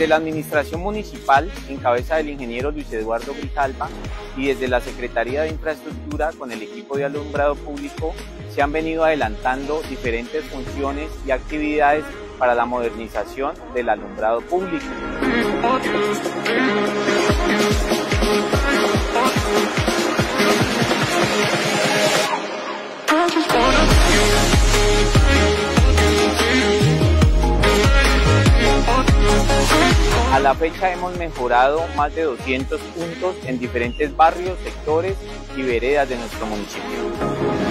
Desde la Administración Municipal, en cabeza del ingeniero Luis Eduardo Grijalva, y desde la Secretaría de Infraestructura, con el equipo de alumbrado público, se han venido adelantando diferentes funciones y actividades para la modernización del alumbrado público. A la fecha hemos mejorado más de 200 puntos en diferentes barrios, sectores y veredas de nuestro municipio.